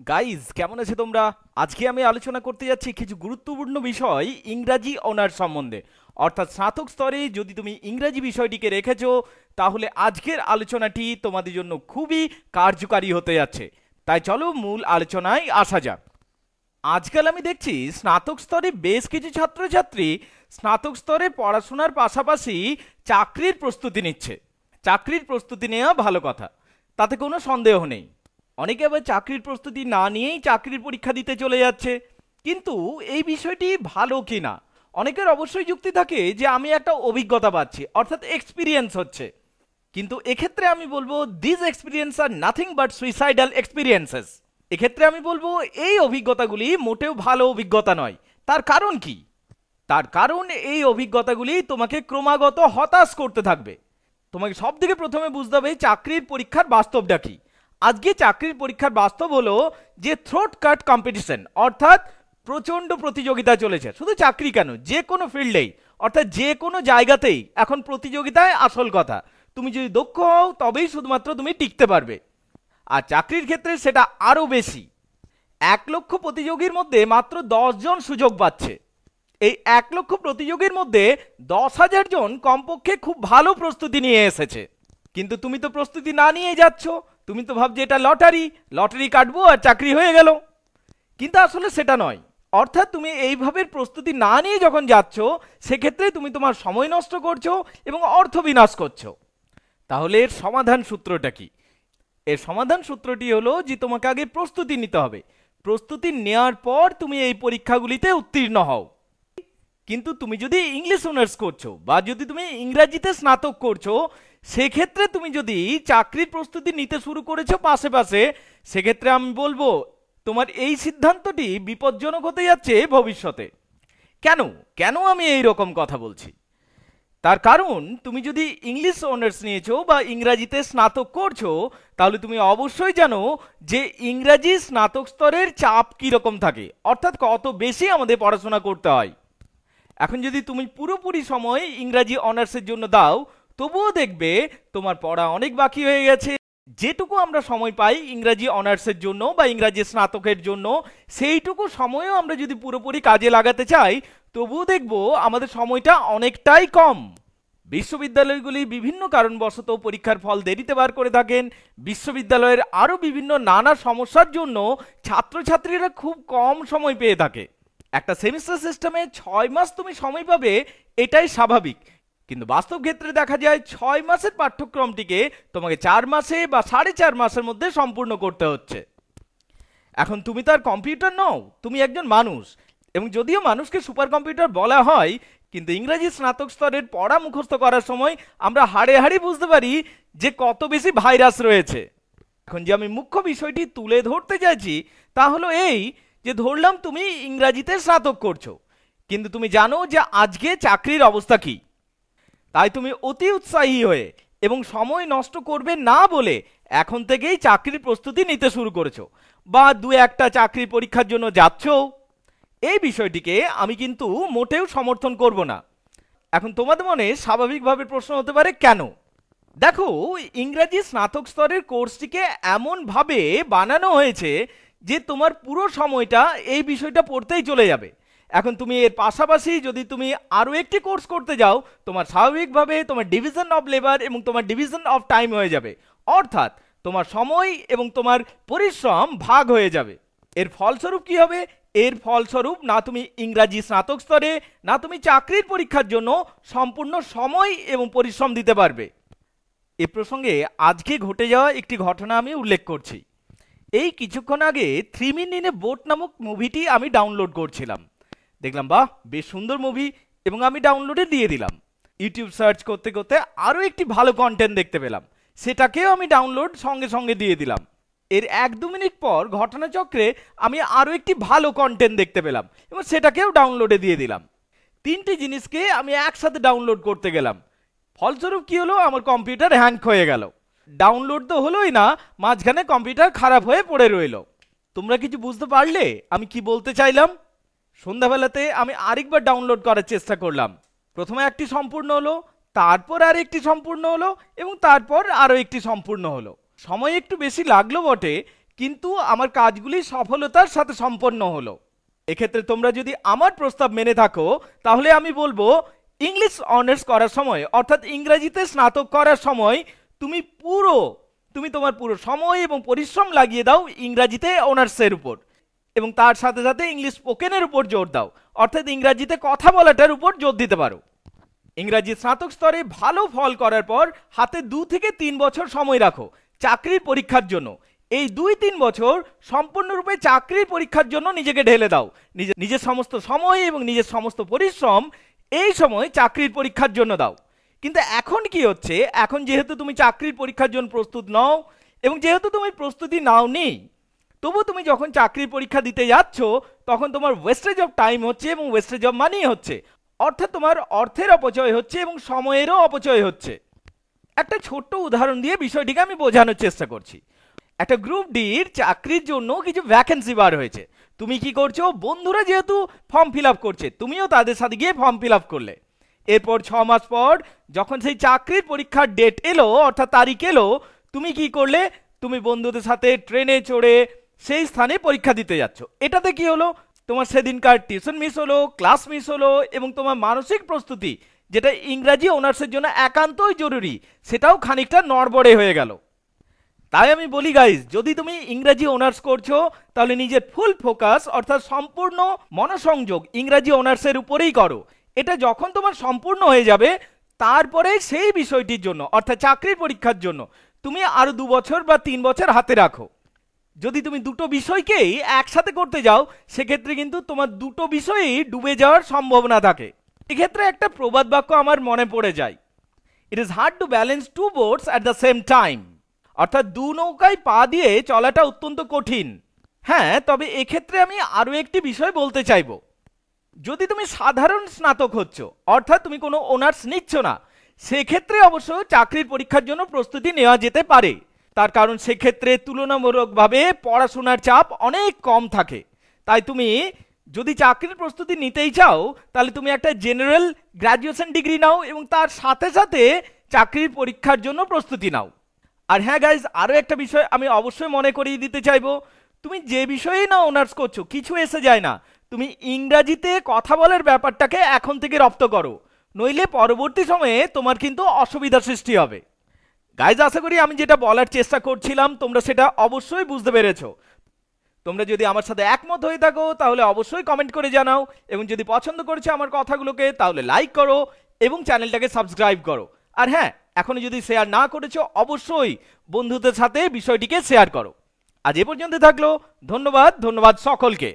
Guys কেমন আছে তোমরা? আজকে আমি আলোচনা করতে যাচ্ছি কিছু গুরুত্বপূর্ণ বিষয় ইংরাজি অনার্স সম্বন্ধে। অর্থাৎ স্নাতক স্তরে যদি তুমি ইংরাজি বিষয়টিকে রেখেছো, তাহলে আজকের আলোচনাটি তোমাদের জন্য খুবই কার্যকারী হতে যাচ্ছে। তাই চলো মূল আলোচনায় আসা যাক। আজকাল আমি দেখছি স্নাতক স্তরে বেশ কিছু ছাত্রছাত্রী স্নাতক স্তরে পড়াশোনার পাশাপাশি চাকরির প্রস্তুতি নিচ্ছে। চাকরির প্রস্তুতি নেওয়া ভালো কথা, তাতে কোনো সন্দেহ নেই। অনেকে আবার চাকরির প্রস্তুতি না নিয়েই চাকরির পরীক্ষা দিতে চলে যাচ্ছে। কিন্তু এই বিষয়টি ভালো কি না অনেকের অবশ্যই যুক্তি থাকে যে আমি একটা অভিজ্ঞতা পাচ্ছি, অর্থাৎ এক্সপিরিয়েন্স হচ্ছে। কিন্তু এক্ষেত্রে আমি বলব this experience are nothing but suicidal experiences এক্ষেত্রে আমি বলব, এই অভিজ্ঞতাগুলি মোটেও ভালো অভিজ্ঞতা নয়। তার কারণ কি? তার কারণ এই অভিজ্ঞতাগুলি তোমাকে ক্রমাগত হতাশ করতে থাকবে। তোমাকে সব থেকে প্রথমে বুঝতে হবে, চাকরির পরীক্ষার বাস্তবটা কি? আজকে চাকরির পরীক্ষার বাস্তব হলো যে থ্রোট কাট কম্পিটিশন অর্থাৎ প্রচণ্ড প্রতিযোগিতা চলেছে। শুধু চাকরি কেন? যে কোনো ফিল্ডেই, অর্থাৎ যে কোনো জায়গাতেই এখন প্রতিযোগিতায় আসল কথা। তুমি যদি দক্ষ হও, তবেই শুধুমাত্র তুমি টিকতে পারবে। আর চাকরির ক্ষেত্রে সেটা আরও বেশি। এক লক্ষ প্রতিযোগীর মধ্যে মাত্র জন সুযোগ পাচ্ছে। এই এক লক্ষ প্রতিযোগীর মধ্যে দশ হাজার জন কমপক্ষে খুব ভালো প্রস্তুতি নিয়ে এসেছে। কিন্তু তুমি তো প্রস্তুতি না নিয়ে যাচ্ছ। তুমি তো ভাবছ এটা লটারি লটারি কাটবো আর চাকরি হয়ে গেল। কিন্তু আসলে সেটা নয়। অর্থাৎ তুমি এইভাবে প্রস্তুতি না নিয়ে যখন যাচ্ছ, সেক্ষেত্রে তুমি তোমার সময় নষ্ট করছ এবং অর্থ বিনাশ করছ। তাহলে এর সমাধান সূত্রটা কি? এর সমাধান সূত্রটি হলো যে তোমাকে আগে প্রস্তুতি নিতে হবে। প্রস্তুতি নেওয়ার পর তুমি এই পরীক্ষাগুলিতে উত্তীর্ণ হও। কিন্তু তুমি যদি ইংলিশ অনার্স করছ বা যদি তুমি ইংরাজিতে স্নাতক করছ সেক্ষেত্রে তুমি যদি চাকরির প্রস্তুতি নিতে শুরু করেছ পাশে পাশে, সেক্ষেত্রে আমি বলব, তোমার এই সিদ্ধান্তটি বিপজ্জনক হতে যাচ্ছে ভবিষ্যতে। কেন? কেন আমি এই রকম কথা বলছি? তার কারণ, তুমি যদি ইংলিশ অনার্স নিয়েছো বা ইংরাজিতে স্নাতক করছ, তাহলে তুমি অবশ্যই জানো যে ইংরাজি স্নাতক স্তরের চাপ কীরকম থাকে। অর্থাৎ কত বেশি আমাদের পড়াশোনা করতে হয়। এখন যদি তুমি পুরোপুরি সময় ইংরাজি অনার্সের জন্য দাও তবুও দেখবে তোমার পড়া অনেক বাকি হয়ে গেছে। যেটুকু আমরা সময় পাই ইংরাজি অনার্সের জন্য বা ইংরাজি স্নাতকের জন্য, সেইটুকু সময়ও আমরা যদি পুরোপুরি কাজে লাগাতে চাই, তবুও দেখব আমাদের সময়টা অনেকটাই কম। বিশ্ববিদ্যালয়গুলি বিভিন্ন কারণবশত পরীক্ষার ফল দেরিতে বার করে থাকেন। বিশ্ববিদ্যালয়ের আরও বিভিন্ন নানা সমস্যার জন্য ছাত্রছাত্রীরা খুব কম সময় পেয়ে থাকে। একটা সেমিস্টার সিস্টেমে ছয় মাস তুমি সময় পাবে, এটাই স্বাভাবিক। কিন্তু বাস্তব ক্ষেত্রে দেখা যায় ছয় মাসের পাঠ্যক্রমটিকে তোমাকে চার মাসে বা সাড়ে চার মাসের মধ্যে সম্পূর্ণ করতে হচ্ছে। এখন তুমি তার কম্পিউটার নও, তুমি একজন মানুষ। এবং যদিও মানুষকে সুপার কম্পিউটার বলা হয়, কিন্তু ইংরাজি স্নাতক স্তরের পড়া মুখস্থ করার সময় আমরা হাড়ে হাড়ে বুঝতে পারি যে কত বেশি ভাইরাস রয়েছে। এখন যে আমি মুখ্য বিষয়টি তুলে ধরতে চাইছি, তা হলো এই যে ধরলাম তুমি ইংরাজিতে স্নাতক করছ। কিন্তু তুমি জানো যে আজকে চাকরির অবস্থা কি। তাই তুমি অতি উৎসাহী হয়ে এবং সময় নষ্ট করবে না বলে এখন থেকেই চাকরির প্রস্তুতি নিতে শুরু করেছ বা দু একটা চাকরি পরীক্ষার জন্য যাচ্ছ। এই বিষয়টিকে আমি কিন্তু মোটেও সমর্থন করব না। এখন তোমাদের মনে স্বাভাবিকভাবে প্রশ্ন হতে পারে, কেন? দেখো, ইংরাজি স্নাতক স্তরের কোর্সটিকে এমনভাবে বানানো হয়েছে যে তোমার পুরো সময়টা এই বিষয়টা পড়তেই চলে যাবে। এখন তুমি এর পাশাপাশি যদি তুমি আরও একটি কোর্স করতে যাও, তোমার স্বাভাবিকভাবে তোমার ডিভিশন অফ লেবার এবং তোমার ডিভিশন অফ টাইম হয়ে যাবে। অর্থাৎ তোমার সময় এবং তোমার পরিশ্রম ভাগ হয়ে যাবে। এর ফলস্বরূপ কি হবে? এর ফলস্বরূপ না তুমি ইংরাজি স্নাতক স্তরে, না তুমি চাকরির পরীক্ষার জন্য সম্পূর্ণ সময় এবং পরিশ্রম দিতে পারবে। এ প্রসঙ্গে আজকে ঘটে যাওয়া একটি ঘটনা আমি উল্লেখ করছি। এই কিছুক্ষণ আগে থ্রি মিন বোট নামক মুভিটি আমি ডাউনলোড করছিলাম। দেখলাম, বাহ, বেশ সুন্দর মুভি এবং আমি ডাউনলোডে দিয়ে দিলাম। ইউটিউব সার্চ করতে করতে আরও একটি ভালো কন্টেন্ট দেখতে পেলাম। সেটাকেও আমি ডাউনলোড সঙ্গে সঙ্গে দিয়ে দিলাম। এর এক দু মিনিট পর ঘটনাচক্রে আমি আরও একটি ভালো কন্টেন্ট দেখতে পেলাম, এবং সেটাকেও ডাউনলোডে দিয়ে দিলাম। তিনটি জিনিসকে আমি একসাথে ডাউনলোড করতে গেলাম। ফলস্বরূপ কী হলো, আমার কম্পিউটার হ্যাঙ্ক হয়ে গেল। ডাউনলোড তো হলোই না, মাঝখানে কম্পিউটার খারাপ হয়ে পড়ে রইল। তোমরা কিছু বুঝতে পারলে? আমি কি বলতে চাইলাম? সন্ধ্যাবেলাতে আমি আরেকবার ডাউনলোড করার চেষ্টা করলাম। প্রথমে একটি সম্পূর্ণ হলো, তারপর আর একটি সম্পূর্ণ হলো এবং তারপর আরও একটি সম্পূর্ণ হলো। সময় একটু বেশি লাগল বটে, কিন্তু আমার কাজগুলি সফলতার সাথে সম্পন্ন হলো। এক্ষেত্রে তোমরা যদি আমার প্রস্তাব মেনে থাকো, তাহলে আমি বলব ইংলিশ অনার্স করার সময়, অর্থাৎ ইংরাজিতে স্নাতক করার সময়, তুমি পুরো, তুমি তোমার পুরো সময় এবং পরিশ্রম লাগিয়ে দাও ইংরাজিতে অনার্সের উপর। এবং তার সাথে সাথে ইংলিশ স্পোকেনের উপর জোর দাও। অর্থাৎ ইংরাজিতে কথা বলাটার উপর জোর দিতে পারো। ইংরাজি স্নাতক স্তরে ভালো ফল করার পর হাতে দু থেকে তিন বছর সময় রাখো চাকরির পরীক্ষার জন্য। এই দুই তিন বছর সম্পূর্ণরূপে চাকরির পরীক্ষার জন্য নিজেকে ঢেলে দাও। নিজের নিজের সমস্ত সময় এবং নিজের সমস্ত পরিশ্রম এই সময় চাকরির পরীক্ষার জন্য দাও। কিন্তু এখন কি হচ্ছে? এখন যেহেতু তুমি চাকরির পরীক্ষার জন্য প্রস্তুত নও এবং যেহেতু তুমি প্রস্তুতি নাও নি তবু তুমি যখন চাকরির পরীক্ষা দিতে যাচ্ছ, তখন তোমার ওয়েস্টেজ অফ টাইম হচ্ছে এবং ওয়েস্টেজ অফ মানি হচ্ছে। অর্থাৎ তোমার অর্থের অপচয় হচ্ছে এবং সময়েরও অপচয় হচ্ছে। একটা ছোট্ট উদাহরণ দিয়ে বিষয়টিকে আমি বোঝানোর চেষ্টা করছি। একটা গ্রুপ ডির চাকরির জন্য কিছু ভ্যাকেন্সি বার হয়েছে। তুমি কি করছ? বন্ধুরা যেহেতু ফর্ম ফিল আপ করছে, তুমিও তাদের সাথে গিয়ে ফর্ম ফিল আপ করলে। এরপর ছ মাস পর যখন সেই চাকরির পরীক্ষার ডেট এলো, অর্থাৎ তারিখ এলো, তুমি কি করলে? তুমি বন্ধুদের সাথে ট্রেনে চড়ে সেই স্থানে পরীক্ষা দিতে যাচ্ছ। এটাতে কি হলো? তোমার সেদিনকার টিউশন মিস হলো, ক্লাস মিস হলো এবং তোমার মানসিক প্রস্তুতি, যেটা ইংরাজি অনার্সের জন্য একান্তই জরুরি, সেটাও খানিকটা নড়বড়ে হয়ে গেল। তাই আমি বলি গাইজ যদি তুমি ইংরাজি অনার্স করছ, তাহলে নিজের ফুল ফোকাস অর্থাৎ সম্পূর্ণ মনোসংযোগ ইংরাজি অনার্সের উপরেই করো। এটা যখন তোমার সম্পূর্ণ হয়ে যাবে, তারপরে সেই বিষয়টির জন্য, অর্থাৎ চাকরির পরীক্ষার জন্য, তুমি আরও দু বছর বা তিন বছর হাতে রাখো। যদি তুমি দুটো বিষয়কেই একসাথে করতে যাও, সেক্ষেত্রে কিন্তু তোমার দুটো বিষয়েই ডুবে যাওয়ার সম্ভাবনা থাকে। এক্ষেত্রে একটা প্রবাদ বাক্য আমার মনে পড়ে যায়। It is hard to balance two boats at the same time অর্থাৎ দু নৌকায় পা দিয়ে চলাটা অত্যন্ত কঠিন। হ্যাঁ তবে এক্ষেত্রে আমি আরও একটি বিষয় বলতে চাইব। যদি তুমি সাধারণ স্নাতক হচ্ছ, অর্থাৎ তুমি কোনো অনার্স নিচ্ছ না, সেক্ষেত্রে অবশ্য চাকরির পরীক্ষার জন্য প্রস্তুতি নেওয়া যেতে পারে। তার কারণ সেক্ষেত্রে তুলনামূলকভাবে পড়াশোনার চাপ অনেক কম থাকে। তাই তুমি যদি চাকরির প্রস্তুতি নিতেই চাও, তাহলে তুমি একটা জেনারেল গ্র্যাজুয়েশন ডিগ্রি নাও এবং তার সাথে সাথে চাকরির পরীক্ষার জন্য প্রস্তুতি নাও। আর হ্যাঁ গাইজ আরও একটা বিষয় আমি অবশ্যই মনে করিয়ে দিতে চাইব। তুমি যে বিষয়েই না অনার্স করছ, কিছু এসে যায় না। তুমি ইংরাজিতে কথা বলার ব্যাপারটাকে এখন থেকে রপ্ত করো। নইলে পরবর্তী সময়ে তোমার কিন্তু অসুবিধার সৃষ্টি হবে। গাইজ আশা করি আমি যেটা বলার চেষ্টা করছিলাম, তোমরা সেটা অবশ্যই বুঝতে পেরেছ। তোমরা যদি আমার সাথে একমত হয়ে থাকো, তাহলে অবশ্যই কমেন্ট করে জানাও, এবং যদি পছন্দ করেছ আমার কথাগুলোকে, তাহলে লাইক করো, এবং চ্যানেলটাকে সাবস্ক্রাইব করো। আর হ্যাঁ এখনও যদি শেয়ার না করেছ, অবশ্যই বন্ধুদের সাথে বিষয়টিকে শেয়ার করো। আজ এ পর্যন্ত থাকল, ধন্যবাদ ধন্যবাদ সকলকে।